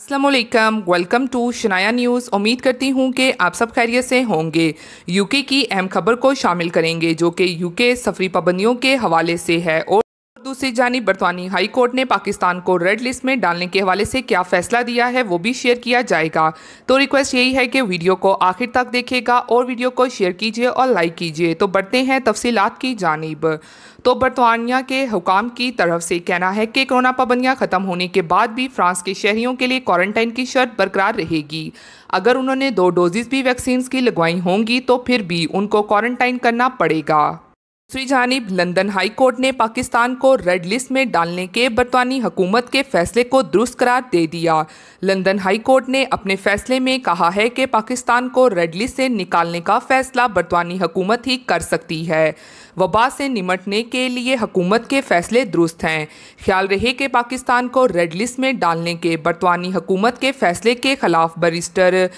Aslam welcome to Shanaya news उम्मीद करती हूँ कि आप सब खैरियत से होंगे। यूके की अहम खबर को शामिल करेंगे, जो कि यूके सफरी पाबंदियों के हवाले से है और दूसरी जानी बरतानी हाई कोर्ट ने पाकिस्तान को रेड लिस्ट में डालने के हवाले से क्या फैसला दिया है वो भी शेयर किया जाएगा। तो रिक्वेस्ट यही है कि वीडियो को आखिर तक देखेगा और वीडियो को शेयर कीजिए और लाइक कीजिए। तो बढ़ते हैं तफसीलात की जानब। तो बरतानिया के हुकाम की तरफ़ से कहना है कि कोरोना पाबंदियाँ ख़त्म होने के बाद भी फ्रांस के शहरियों के लिए क्वारंटाइन की शर्त बरकरार रहेगी। अगर उन्होंने दो डोजेज़ भी वैक्सीन की लगवाई होंगी तो फिर भी उनको क्वारंटाइन करना पड़ेगा। दूसरी जानब, लंदन हाई कोर्ट ने पाकिस्तान को रेड लिस्ट में डालने के बरतानी हुकूमत के फैसले को दुरुस्त करार दे दिया। लंदन हाई कोर्ट ने अपने फैसले में कहा है कि पाकिस्तान को रेड लिस्ट से निकालने का फैसला बरतानी हुकूमत ही कर सकती है। वबा से निमटने के लिए हुकूमत के फैसले दुरुस्त हैं। ख्याल रहे कि पाकिस्तान को रेड लिस्ट में डालने के बरतानी हुकूमत के फैसले के खिलाफ बरिस्टर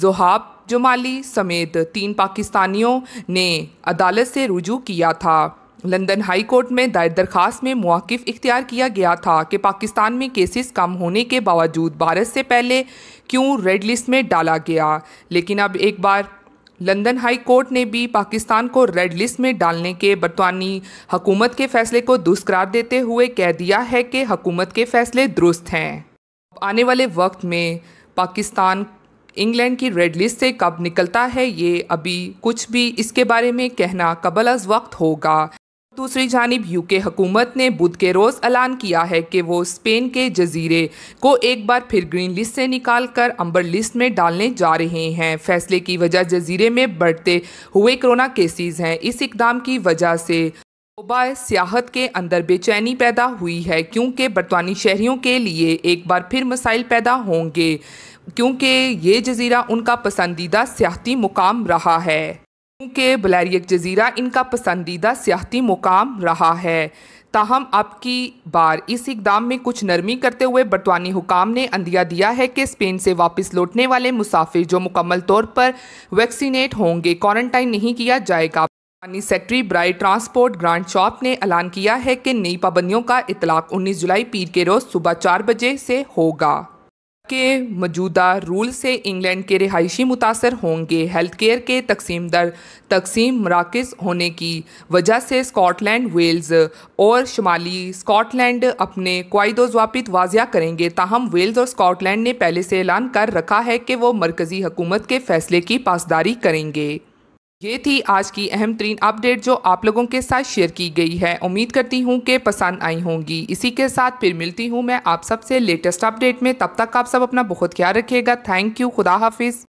जोहाब जुमाली समेत तीन पाकिस्तानियों ने अदालत से रुजू किया था। लंदन हाई कोर्ट में दायर दरखास्त में मौक़ इख्तियार किया गया था कि पाकिस्तान में केसेस कम होने के बावजूद भारत से पहले क्यों रेड लिस्ट में डाला गया। लेकिन अब एक बार लंदन हाई कोर्ट ने भी पाकिस्तान को रेड लिस्ट में डालने के बरतानी हकूमत के फैसले को दुष्करार देते हुए कह दिया है कि हकूमत के फैसले दुरुस्त हैं। आने वाले वक्त में पाकिस्तान इंग्लैंड की रेड लिस्ट से कब निकलता है ये अभी कुछ भी इसके बारे में कहना कबल अज वक्त होगा। दूसरी जानब यूके हुकूमत ने बुध के रोज़ ऐलान किया है कि वो स्पेन के जजीरे को एक बार फिर ग्रीन लिस्ट से निकाल कर अंबर लिस्ट में डालने जा रहे हैं। फैसले की वजह जजीरे में बढ़ते हुए कोरोना केसेस हैं। इस इकदाम की वजह से वबा सियाहत के अंदर बेचैनी पैदा हुई है, क्योंकि बरतानी शहरीों के लिए एक बार फिर मसाइल पैदा होंगे। क्योंकि ये जजीरा उनका पसंदीदा सियाती मुकाम रहा है। क्योंकि बलैरियक जजीरा इनका पसंदीदा सियाती मुकाम रहा है। ताहम अब की बार इस इकदाम में कुछ नरमी करते हुए बरतवानी हुकाम ने अंदिया दिया है कि स्पेन से वापस लौटने वाले मुसाफिर जो मुकम्मल तौर पर वैक्सीनेट होंगे, क्वारंटाइन नहीं किया जाएगा। पानी सेक्रेटरी ब्राइट ट्रांसपोर्ट ग्रांड शॉप ने ऐलान किया है कि नई पाबंदियों का इतलाक 19 जुलाई पीर के रोज़ सुबह चार बजे से होगा। के मौजूदा रूल से इंग्लैंड के रिहायशी मुतासर होंगे। हेल्थ केयर के तकसीम दर तकसीम मराकज़ होने की वजह से स्कॉटलैंड, वेल्स और शुमाली स्कॉटलैंड अपने क्वाद वापित वाजिया करेंगे। ताहम वेल्स और स्कॉटलैंड ने पहले से ऐलान कर रखा है कि वो मरकज़ी हकूमत के फैसले की पासदारी करेंगे। ये थी आज की अहम तरीन अपडेट जो आप लोगों के साथ शेयर की गई है। उम्मीद करती हूँ कि पसंद आई होंगी। इसी के साथ फिर मिलती हूँ मैं आप सबसे लेटेस्ट अपडेट में। तब तक आप सब अपना बहुत ख्याल रखिएगा। थैंक यू खुदा हाफिज़।